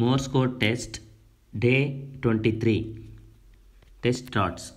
Morse code test day 23 test starts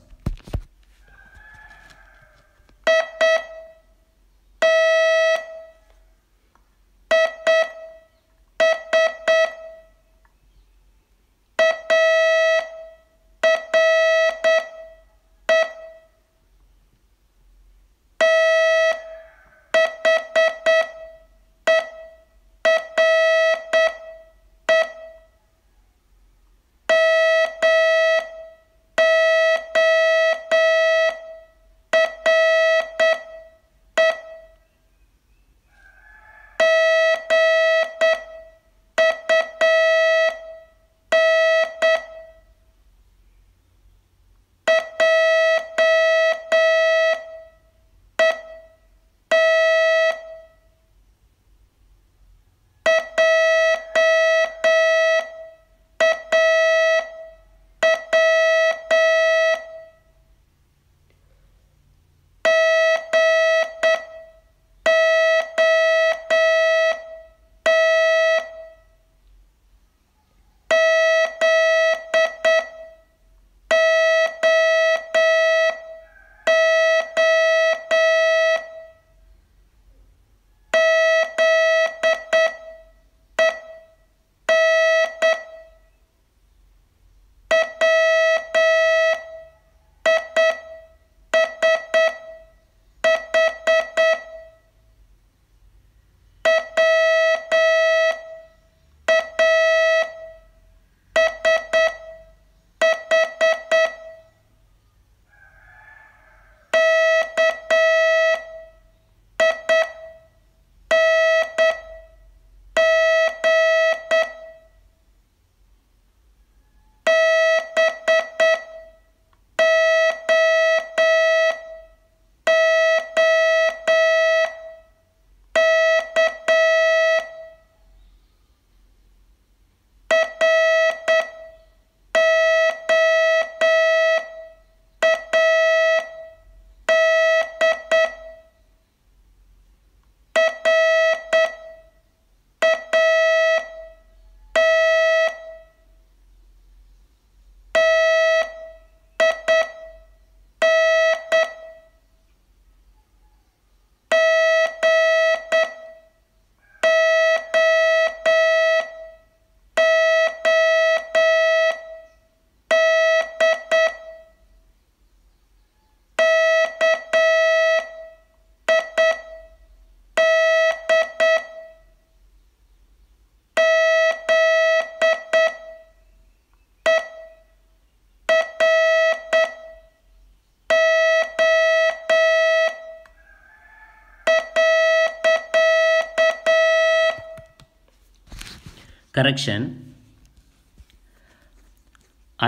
correction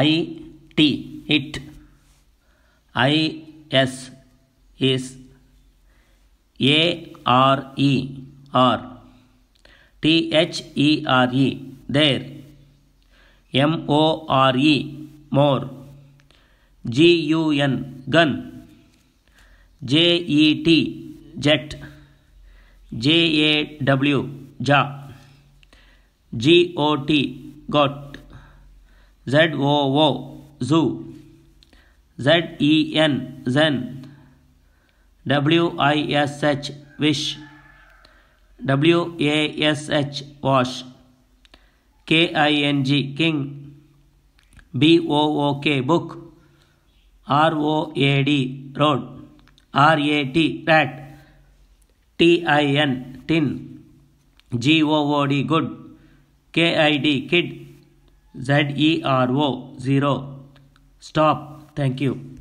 i t it i s is a r e r t h e r e there m o r e more g u n gun j e t jet j a w ja G O T got. Z O O zoo. Z E N zen. W I S H wish. W A S H wash. K I N G king. B O O K book. R O A D road. R A T rat. T I N tin. G O O D good KID kid. Z E R O 0 stop. Thank you